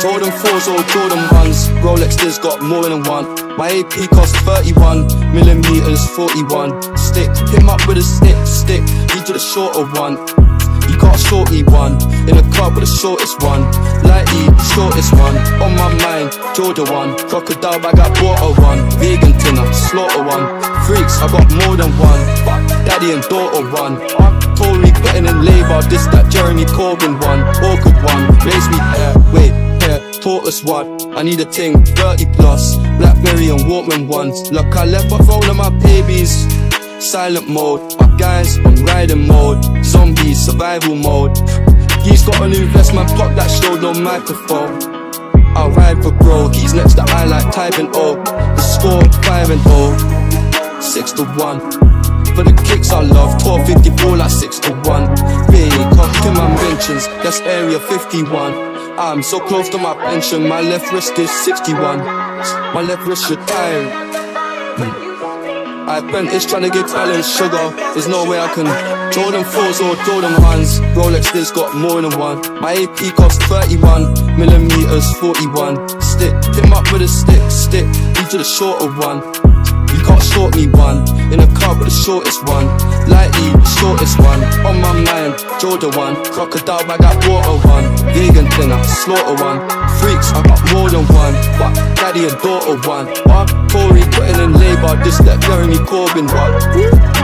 Jordan 4s or Jordan 1s Rolex there's got more than one. My AP costs 31 Millimeters 41 Stick, hit him up with a stick, stick. He to the shorter one. You got a shorty one. In a club with the shortest one. Lighty, shortest one. On my mind, Jordan one. Crocodile bag, I bought a one. Vegan dinner, slaughter one. Freaks, I got more than one. Daddy and daughter one. Tory getting in labour, this that Jeremy Corbyn one. Awkward one. Raise me hair, wait, hair, tortoise one. I need a ting, 30 plus. Blackberry and Walkman ones. Look, I left my phone on my babies. Silent mode, my guys on riding mode, zombies survival mode. He's got a new vest, man, pop that showed no microphone. I ride for bro, he's next to I like typing O. The score 5 and 0, 6 to 1. For the kicks I love, 1254 like 6 to 1. Big up in my mentions, that's area 51. I'm so close to my pension, my left wrist is 61. My left wrist retired. I hmm. apprentice trying to get Alan Sugar. There's no way I can. Jordan 4s or Jordan 1s. Rolex, there's got more than one. My AP cost 31 millimeters, 41. Stick, hit him up with a stick, stick. You to the shorter one. Can't short me one. In a car with the shortest one. Lightly, shortest one. On my mind, Jordan one. Crocodile I got water one. Vegan dinner, slaughter one. Freaks, I got more than one. But daddy and daughter one. What? Tory putting in labour This that Jeremy Corbyn what?